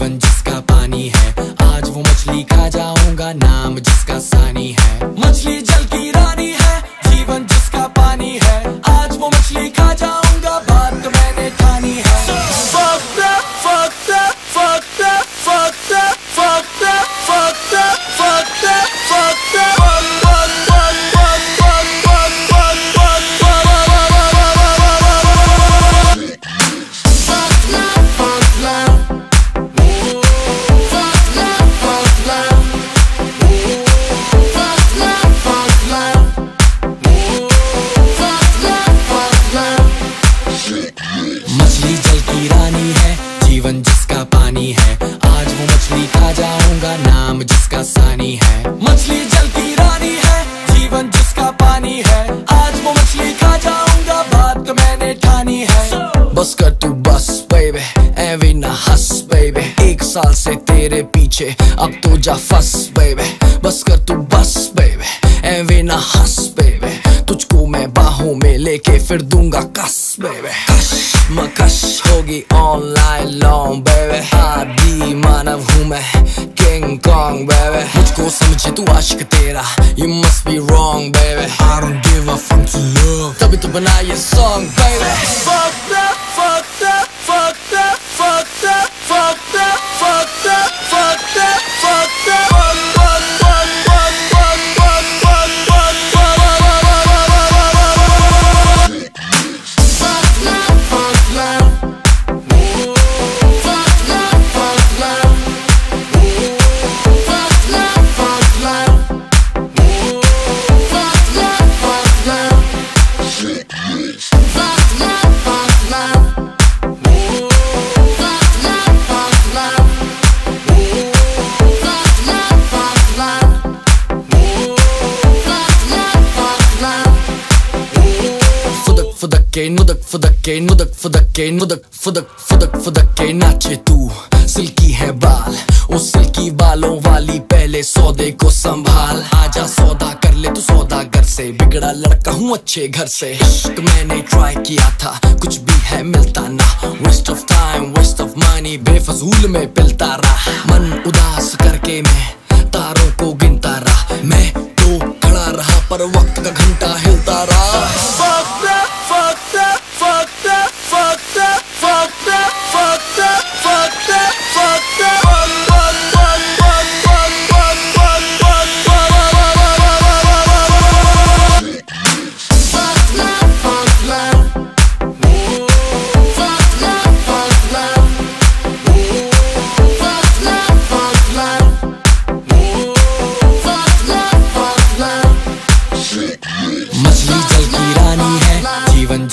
जीवन जिसका पानी है। आज वो मछली खा जाऊँगा नाम जिसका सानी है। मछली जल की रानी है जीवन जिसका पानी है। आज वो मछली खा जाऊँगा बात मैंने खानी है। so, लूँगा नाम जिसका सानी है। मछली जलती रानी है, जीवन जिसका पानी है। आज वो मछली खा जाऊँगा, बात तो मैंने ठानी है। बस कर तू बस बेबे एवी ना हस बेबे एक साल से तेरे पीछे, अब तू जा फस बेबे बस कर तू बस बेबे एवी ना हस बेबे तुझको मैं बाहों में लेके फिर दूँगा कस बेबे मकश होगी ऑनलाइन लॉन्ग बेबे आदि मानव हूँ मैं किंग कॉन्ग बेबे मुझको समझे तू आशिक तेरा यू मस्ट बी रॉन्ग बेबे I don't give a fuck to love तभी तो बना ये सॉन्ग baby के नुदक फुदक के नुदक, फुदक फुदक फुदक फुदक के नाचे तू। सिल्की है बाल, उस सिल्की बालों वाली पहले सौदे को संभाल। आजा सौदा कर ले तू सौदा घर से, बिगड़ा लड़का हूँ अच्छे घर से। इश्क मैंने ट्राई किया था, कुछ भी है मिलता ना। Waste of time waste of money बेफजूल में पिलता रहा। मन उदास करके मैं तारों को गिनता रहा। मैं तो खड़ा रहा, पर वक्त का घंटा हिलता रहा। जल की रानी है। जीवन